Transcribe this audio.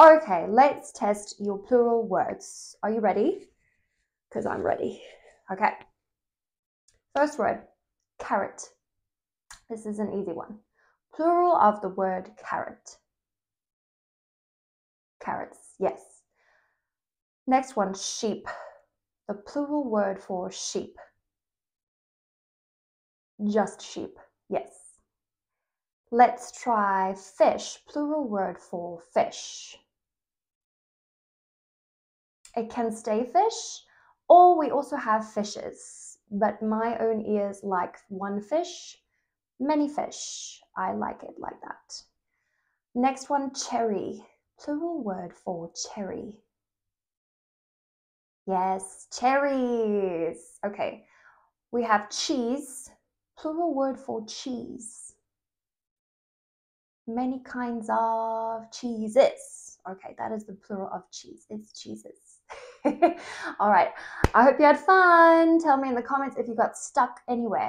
Okay, let's test your plural words. Are you ready? Because I'm ready. Okay. First word, carrot. This is an easy one. Plural of the word carrot. Carrots, yes. Next one, sheep. The plural word for sheep. Just sheep, yes. Let's try fish, plural word for fish. It can stay fish, or we also have fishes, but my own ears like one fish, many fish. I like it like that. Next one, cherry, plural word for cherry. Yes, cherries. Okay, we have cheese, plural word for cheese. Many kinds of cheeses. Okay, that is the plural of cheese. It's cheeses. All right. I hope you had fun. Tell me in the comments if you got stuck anywhere.